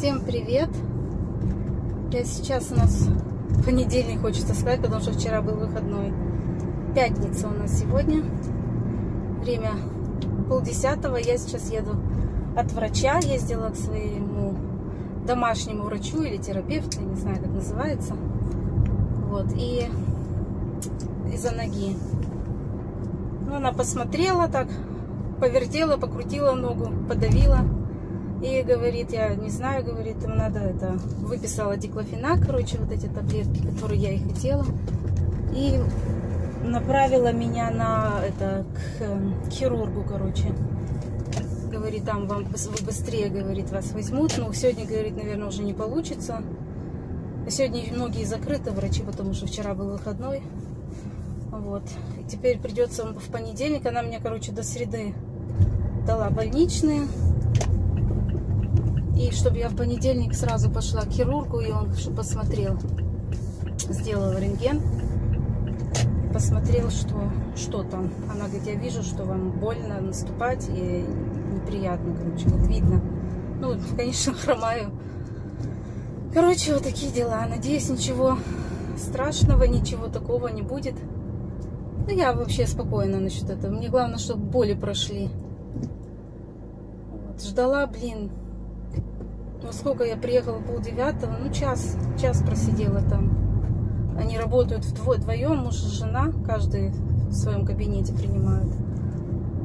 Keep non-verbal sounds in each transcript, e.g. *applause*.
Всем привет! Я сейчас у нас понедельник, хочется сказать, потому что вчера был выходной. Пятница у нас сегодня. Время полдесятого. Я сейчас еду от врача. Ездила к своему домашнему врачу или терапевту, не знаю, как называется. Вот. И из-за ноги. Ну, она посмотрела так, повертела, покрутила ногу, подавила. И говорит, я не знаю, говорит, им надо это... Выписала диклофенак, короче, вот эти таблетки, которые я и хотела. И направила меня на это, к хирургу, короче. Говорит, там вам вы быстрее, говорит, вас возьмут. Но сегодня, говорит, наверное, уже не получится. Сегодня многие закрыты врачи, потому что вчера был выходной. Вот. И теперь придется в понедельник. Она мне, короче, до среды дала больничные. И чтобы я в понедельник сразу пошла к хирургу, и он посмотрел, сделал рентген, посмотрел, что, что там. Она говорит, я вижу, что вам больно наступать и неприятно, короче, вот видно. Ну, *laughs* конечно, хромаю. Короче, вот такие дела. Надеюсь, ничего страшного, ничего такого не будет. Ну, я вообще спокойна насчет этого. Мне главное, чтобы боли прошли. Вот. Ждала, блин, ну, сколько я приехала, полдевятого, ну, час, час просидела там. Они работают вдвоем, муж и жена, каждый в своем кабинете принимают.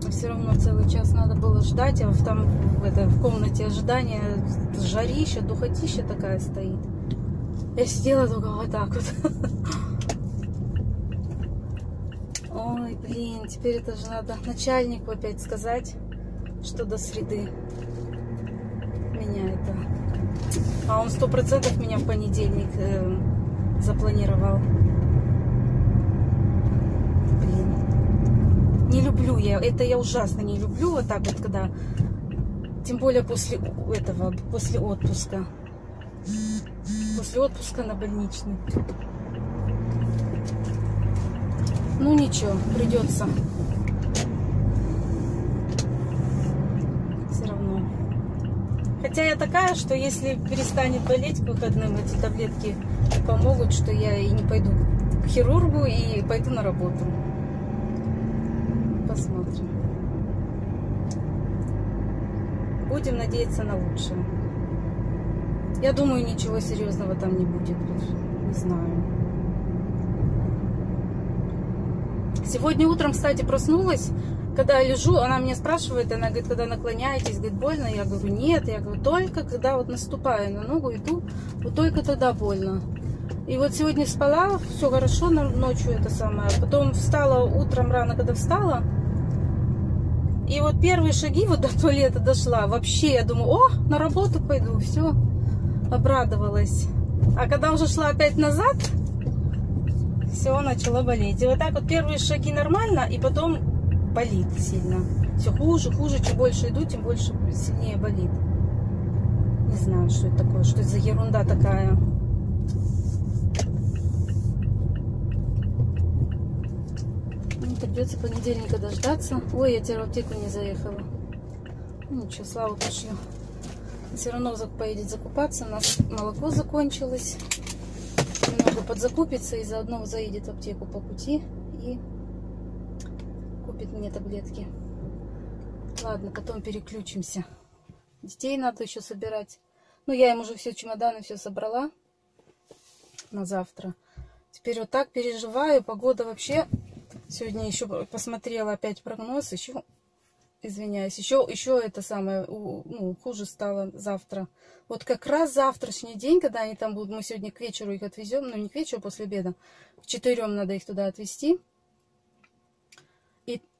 Но все равно целый час надо было ждать, а там в, это, в комнате ожидания жарища, духотища такая стоит. Я сидела только вот так вот. *laughs* Ой, блин, теперь это же надо начальнику опять сказать, что до среды меня это... А он сто процентов меня в понедельник э, запланировал. Блин. Не люблю я. Это я ужасно не люблю вот так вот, когда... Тем более после этого, после отпуска. После отпуска на больничный. Ну ничего, придется. Хотя я такая, что если перестанет болеть к выходным, эти таблетки помогут, что я и не пойду к хирургу и пойду на работу. Посмотрим. Будем надеяться на лучшее. Я думаю, ничего серьезного там не будет. Не знаю. Сегодня утром, кстати, проснулась когда я лежу, она меня спрашивает, она говорит, когда наклоняетесь, говорит, больно? Я говорю, нет. Я говорю, только когда вот наступаю на ногу, иду, вот только тогда больно. И вот сегодня спала, все хорошо, ночью это самое. Потом встала утром рано, когда встала. И вот первые шаги вот до туалета дошла. Вообще, я думаю, о, на работу пойду, все. Обрадовалась. А когда уже шла опять назад, все, начало болеть. И вот так вот первые шаги нормально, и потом болит сильно. Все хуже, хуже. Чем больше иду, тем больше сильнее болит. Не знаю, что это такое, что это за ерунда такая. Ну, придется понедельника дождаться. Ой, я теперь в аптеку не заехала. Ну, ничего, слава пошью. Все равно поедет закупаться. У нас молоко закончилось. Немного подзакупится и заодно заедет в аптеку по пути. И купит мне таблетки. Ладно, потом переключимся. Детей надо еще собирать. Ну, я им уже все чемоданы все собрала на завтра. Теперь вот так переживаю. Погода вообще... Сегодня еще посмотрела опять прогноз. Еще, извиняюсь, еще, еще это самое, ну, хуже стало завтра. Вот как раз завтрашний день, когда они там будут, мы сегодня к вечеру их отвезем, ну, не к вечеру, после обеда. В четырем надо их туда отвезти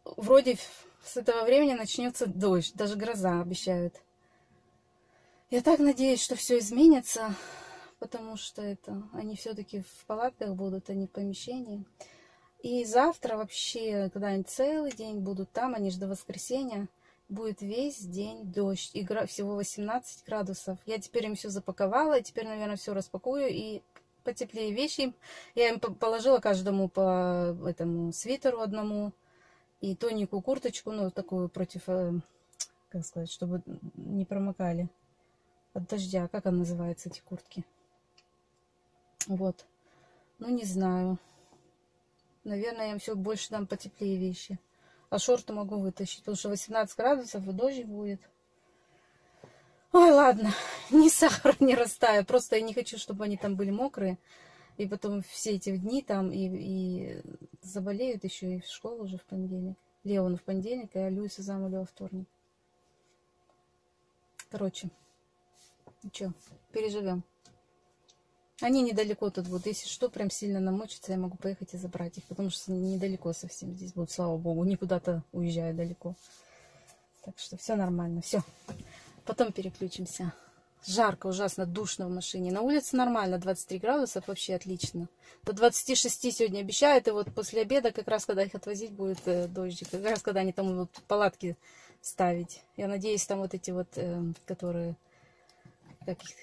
вроде с этого времени начнется дождь, даже гроза обещают. Я так надеюсь, что все изменится, потому что это они все-таки в палатках будут, а не в помещении. И завтра вообще, когда они целый день будут там, они же до воскресенья, будет весь день дождь. И всего 18 градусов. Я теперь им все запаковала, теперь, наверное, все распакую и потеплее вещи. Я им положила каждому по этому свитеру одному и тоненькую курточку, ну, такую против, э, как сказать, чтобы не промокали. от дождя. Как она называется, эти куртки? Вот. Ну, не знаю. Наверное, я все больше там потеплее вещи. А шорты могу вытащить, потому что 18 градусов и дождь будет. Ой, ладно, *laughs* ни сахар не растаю. Просто я не хочу, чтобы они там были мокрые. И потом все эти дни там и, и заболеют еще и в школу уже в понедельник. Леону в понедельник, а Люиса замуля во вторник. Короче, что, переживем. Они недалеко тут будут. Если что, прям сильно намочится, я могу поехать и забрать их. Потому что недалеко совсем здесь будут, слава богу. Не куда-то уезжаю далеко. Так что все нормально. Все. Потом переключимся. Жарко, ужасно, душно в машине. На улице нормально, 23 градусов, вообще отлично. До 26 сегодня обещают, и вот после обеда, как раз когда их отвозить будет э, дождик, как раз когда они там будут палатки ставить. Я надеюсь, там вот эти вот, э, которые, как их,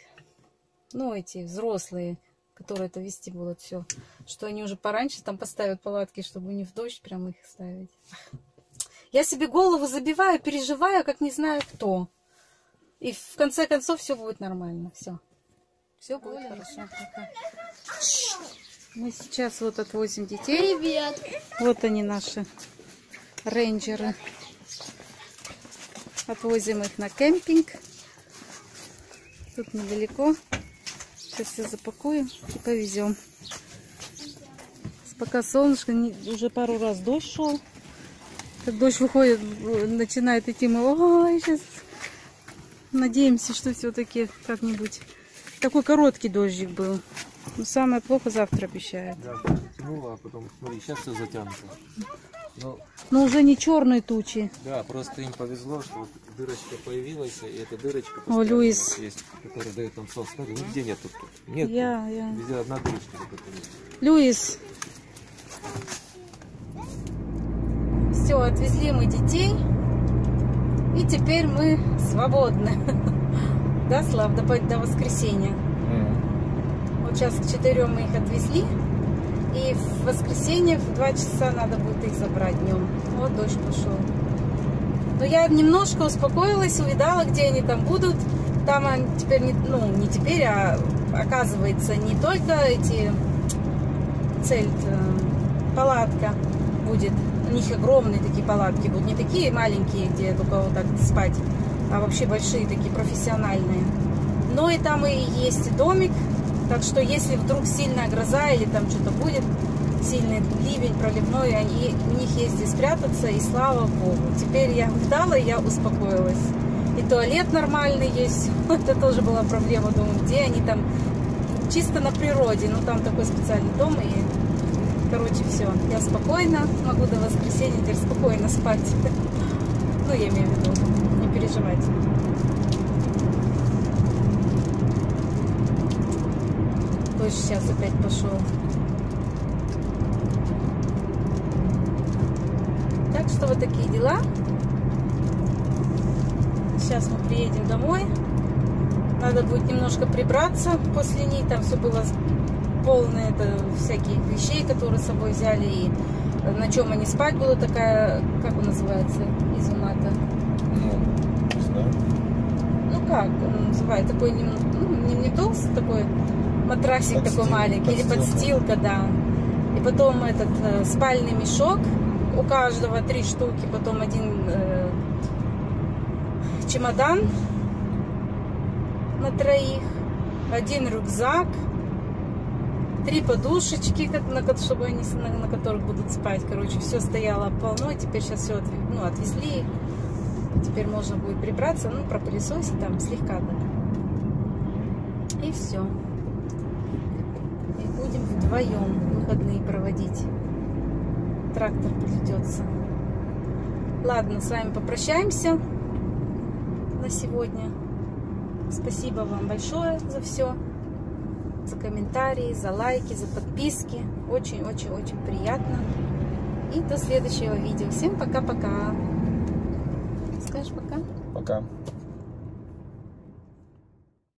ну, эти взрослые, которые это вести будут все, что они уже пораньше там поставят палатки, чтобы не в дождь прям их ставить. Я себе голову забиваю, переживаю, как не знаю кто. И в конце концов все будет нормально. Все. Все будет Оля, хорошо. Мы сейчас вот отвозим детей. Привет. Вот они наши рейнджеры. Отвозим их на кемпинг. Тут недалеко. Сейчас все запакуем и повезем. Пока солнышко, уже пару раз дождь шел. Как дождь выходит, начинает идти, мы, ой, сейчас Надеемся, что все-таки как-нибудь... Такой короткий дождик был. Но самое плохо завтра обещает. Да, тянуло, а потом, смотри, сейчас все затянуто. Но... Но уже не черные тучи. Да, просто им повезло, что вот дырочка появилась, и эта дырочка О, Люис. есть, которая дает нам солнце. Смотри, нигде нет тут. Нет, я, я. везде одна дырочка. Люис. Все, отвезли мы детей. И теперь мы свободны. *laughs* Да, Слав, до, до воскресенья. Mm. Вот сейчас к четырем мы их отвезли. И в воскресенье в два часа надо будет их забрать днем. Вот дождь пошел. Но я немножко успокоилась, увидала, где они там будут. Там они теперь, не, ну, не теперь, а оказывается, не только эти цель, палатка будет у них огромные такие палатки будут, не такие маленькие, где только вот так спать, а вообще большие такие, профессиональные. Но и там и есть домик, так что если вдруг сильная гроза или там что-то будет, сильный ливень проливной, они, у них есть где спрятаться, и слава богу. Теперь я вдала, я успокоилась. И туалет нормальный есть. *laughs* Это тоже была проблема, думаю, где они там чисто на природе. Ну, там такой специальный дом, и короче, все. Я спокойно могу до воскресенья теперь спокойно спать. *laughs* Ну, я имею в виду, не переживайте. Дождь сейчас опять пошел. Так что вот такие дела. Сейчас мы приедем домой. Надо будет немножко прибраться после них. Там все было полные это, всяких вещей, которые с собой взяли, и на чем они спать будут, такая, как он называется, изумата? Ну, не знаю. Ну как он называется, такой не, ну, не, не толстый такой матрасик подстил, такой маленький, подстилка. или подстилка, да. И потом этот э, спальный мешок, у каждого три штуки, потом один э, чемодан на троих, один рюкзак, три подушечки, на, чтобы они, на, на которых будут спать. Короче, все стояло полно. Теперь сейчас все ну, отвезли. Теперь можно будет прибраться, ну, пропылесосить там слегка так. И все. И будем вдвоем выходные проводить. Трактор придется. Ладно, с вами попрощаемся на сегодня. Спасибо вам большое за все за комментарии, за лайки, за подписки. Очень-очень-очень приятно. И до следующего видео. Всем пока-пока. Скажешь пока? Пока.